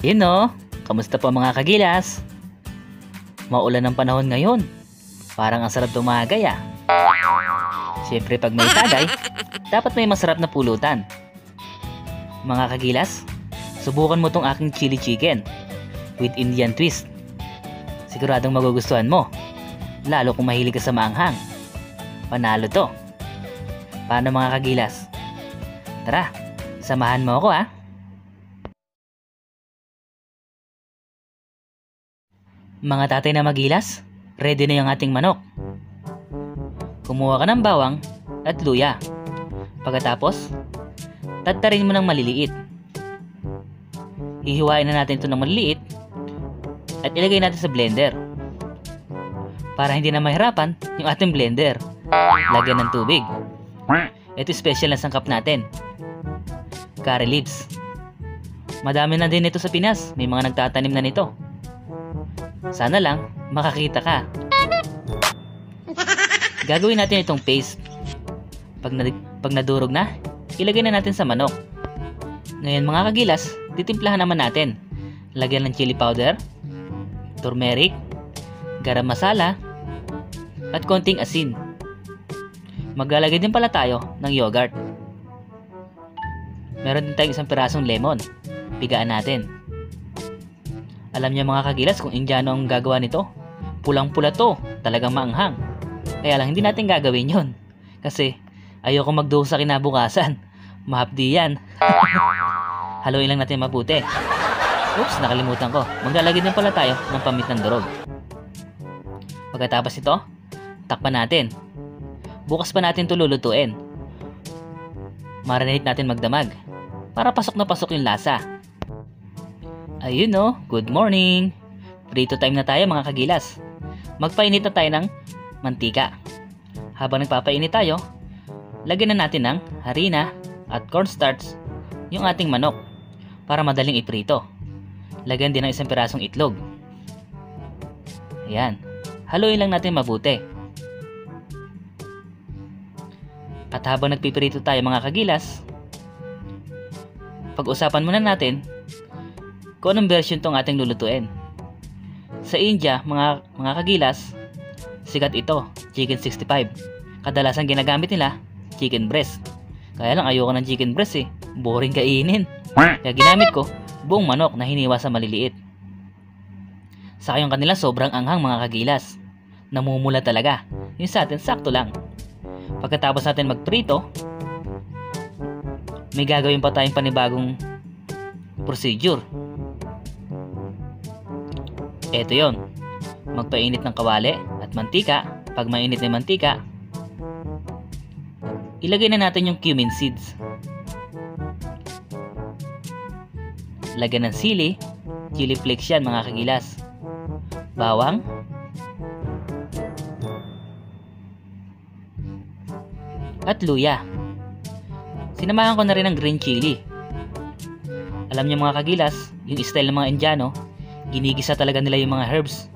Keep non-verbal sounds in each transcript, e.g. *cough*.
Yun no, kamusta po mga kagilas? Maulan ng panahon ngayon. Parang ang sarap tumagay ah. Siyempre pag may tagay, *laughs* dapat may masarap na pulutan. Mga kagilas, subukan mo tong aking chili chicken with Indian twist. Siguradong magugustuhan mo, lalo kung mahilig ka sa maanghang. Panalo to. Paano mga kagilas? Tara, samahan mo ako ah. Mga tatay na magilas, ready na yung ating manok. Kumuha ka ng bawang at luya. Pagkatapos, tatarin mo ng maliliit. Hihiwain na natin ito ng maliliit at ilagay natin sa blender. Para hindi na mahirapan yung ating blender. Lagyan ng tubig. Ito special na sangkap natin. Curry leaves. Madami na din ito sa Pinas. May mga nagtatanim na nito. Sana lang makakita ka. Gagawin natin itong paste. Pag, na, pag nadurog na, ilagay na natin sa manok. Ngayon mga kagilas, titimplahan naman natin. Lagyan ng chili powder, turmeric, garam masala, at konting asin. Maglalagay din pala tayo ng yogurt. Meron din tayong isang pirasong lemon. Pigaan natin. Alam niya mga kagilas kung Indiano ang gagawa nito. Pulang-pula to, talagang maanghang. Kaya lang hindi natin gagawin yon. Kasi ayoko magduho sa kinabukasan. Mahapdi yan. *laughs* Haluin lang natin mabuti. Oops, nakalimutan ko. Maglalagay din pala tayo ng pamit ng durog. Pagkatapos ito, takpan natin. Bukas pa natin ito lulutuin. Marinate natin magdamag para pasok na pasok yung lasa. Ayun no, good morning! Prito time na tayo mga kagilas. Magpainit na tayo ng mantika. Habang nagpapainit tayo, lagyan na natin ng harina at cornstarch yung ating manok para madaling iprito. Lagyan din ng isang pirasong itlog. Ayan. Haluin lang natin mabuti. At habang nagpipirito tayo mga kagilas, pag-usapan muna natin kung anong version tong ating lulutuin. Sa India, mga, mga kagilas, sikat ito, chicken 65. Kadalasan ginagamit nila, chicken breast. Kaya lang ayoko ng chicken breast eh, boring kainin. Kaya ginamit ko, buong manok na hiniwa sa maliliit. Sa yung kanila sobrang anghang mga kagilas. Namumula talaga. Yung sa atin sakto lang. Pagkatapos natin magprito, may gagawin pa tayong panibagong procedure. Ito yon. Magpainit ng kawali at mantika. Pag mainit na mantika, ilagay na natin yung cumin seeds. Lagyan ng sili, chili flakes yan mga kagilas. Bawang, at luya. Sinamahan ko na rin ng green chili. Alam niyo mga kagilas, yung style ng mga Indiano, ginigisa talaga nila yung mga herbs.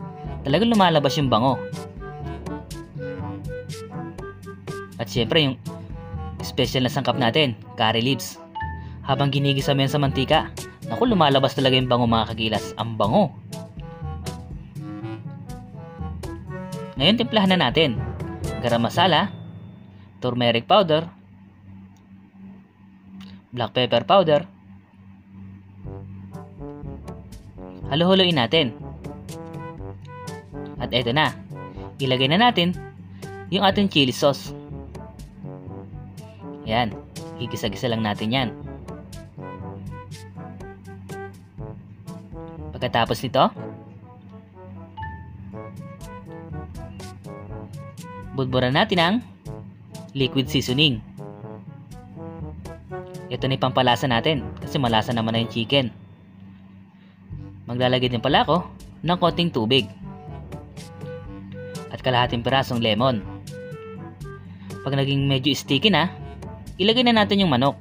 Talagang lumalabas yung bango. At syempre yung special na sangkap natin, curry leaves. Habang ginigisa mo yan sa mantika, naku lumalabas talaga yung bango mga kagilas. Ang bango. Ngayon timplahan na natin. Garam masala, turmeric powder, black pepper powder. Halo-haloin natin. At eto na. Ilagay na natin yung ating chili sauce. Yan. Gigisa-gisa lang natin yan. Pagkatapos nito, budburan natin ang liquid seasoning. Ito na yung pampalasa natin kasi malasa naman na yung chicken. Maglalagay din pala ako ng konting tubig at kalahating pirasong lemon. Pag naging medyo sticky na, ilagay na natin yung manok.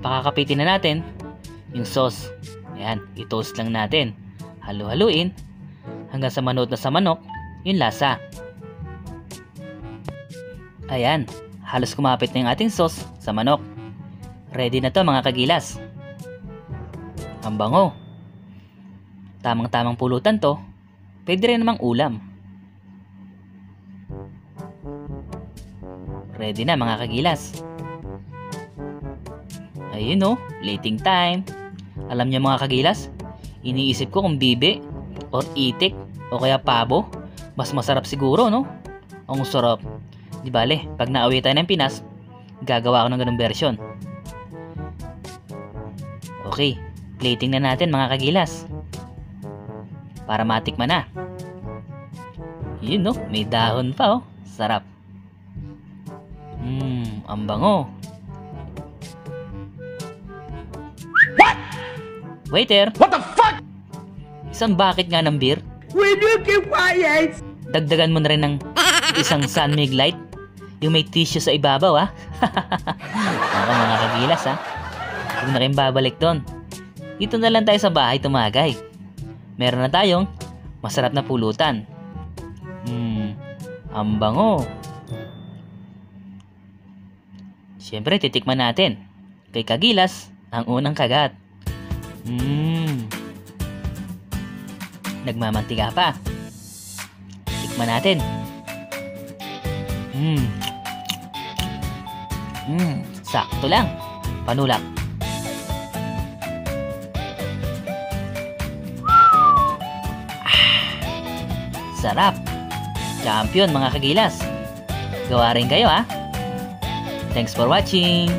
Pakakapitin na natin yung sauce. Ayan, i-toast lang natin. Halo-haluin hanggang sa manood na sa manok yung lasa. Ayan, halos kumapit na yung ating sauce sa manok. Ready na to mga kagilas. Ang bango. Tamang-tamang pulutan to. Pwede rin namang ulam. Ready na mga kagilas. Ayun oh, plating time. Alam niyo mga kagilas, iniisip ko kung bibe, or itik, o kaya pabo, mas masarap siguro no? Ang sarap. Di bale, pag nauwi tayo ng Pinas, gagawa ako ng ganung version. Okay, plating na natin mga kagilas. Para matikman na. Yun no, may dahon pa oh. Sarap. Mmm, ang bango. What? Waiter, What the fuck? isang bucket nga ng beer. Will you keep quiet? Dagdagan mo na rin ng isang Sunmig Light. Yung may tissue sa ibabaw, ha? *laughs* Ako mga kagilas, ha? Huwag na kayong babalik doon. Dito na lang tayo sa bahay tumagay. Meron na tayong masarap na pulutan. Hmm, ang bango. Siyempre, titikman natin. Kay Kagilas, ang unang kagat. Hmm. Nagmamantika pa. Tikman natin. Hmm. Hmm, sakto lang. Panulak. Sarap. Champion mga kagilas. Gawa rin kayo ha. Thanks for watching.